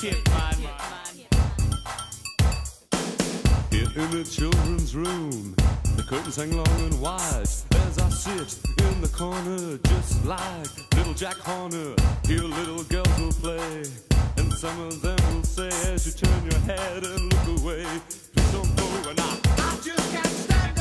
tip, man. Here in the children's room, the curtains hang long and wide as I sit in the corner, just like little Jack Horner. Here little girls will play, and some of them will say as you turn your head and look away, please don't go and I, I just can't stand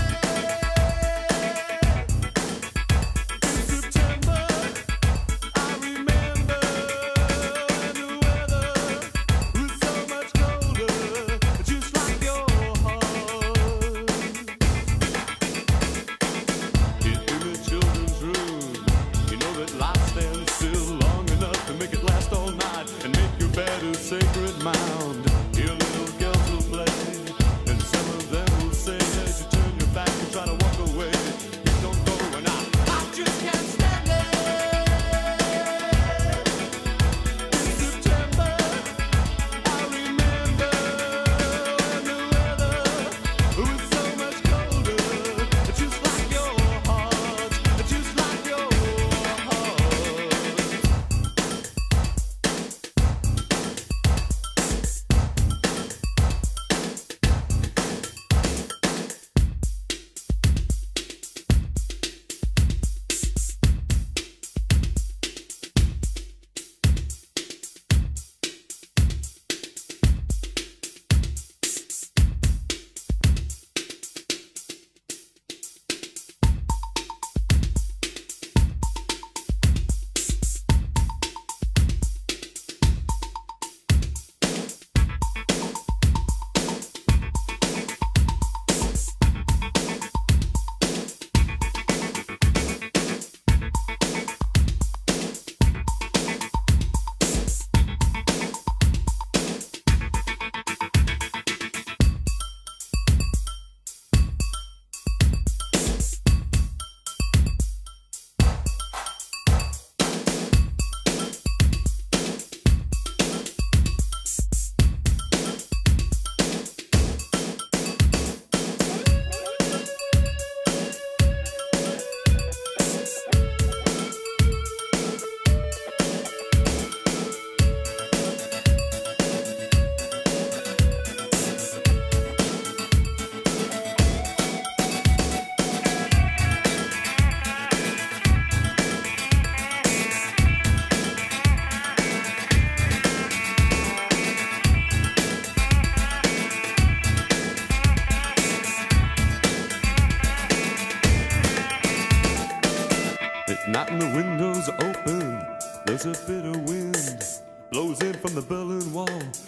At night and the windows are open, there's a bit of wind. Blows in from the Berlin Wall,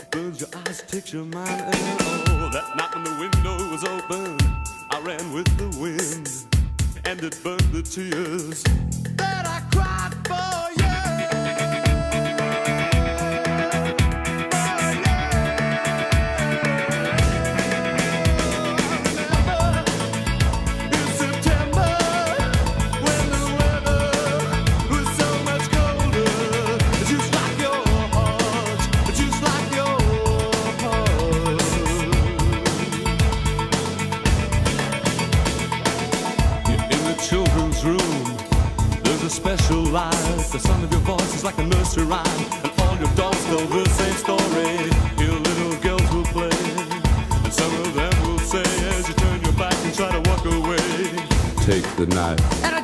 burns your eyes, takes your mind, and oh, that night when the window was open, I ran with the wind, and it burned the tears special light. The sound of your voice is like a nursery rhyme, and all your dolls tell the same story. Your little girls will play, and some of them will say as you turn your back and try to walk away. Take the knife.